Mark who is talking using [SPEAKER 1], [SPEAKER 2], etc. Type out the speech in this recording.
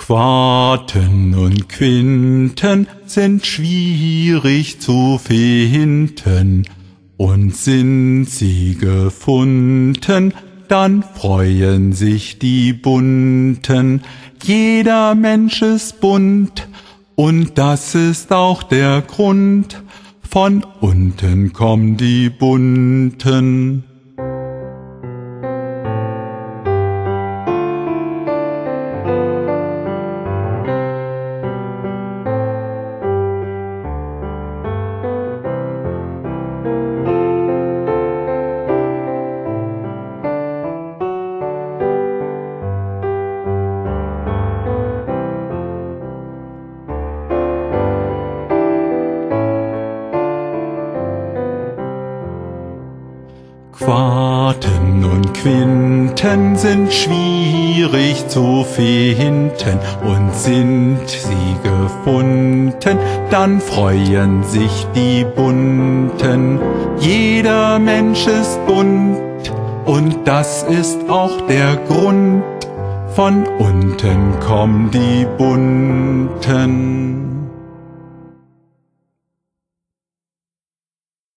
[SPEAKER 1] Quarten und Quinten sind schwierig zu finden, und sind sie gefunden, dann freuen sich die Bunten. Jeder Mensch ist bunt, und das ist auch der Grund, von unten kommen die Bunten. Quarten und Quinten sind schwierig zu finden und sind sie gefunden, dann freuen sich die Bunten. Jeder Mensch ist bunt und das ist auch der Grund, von unten kommen die Bunten.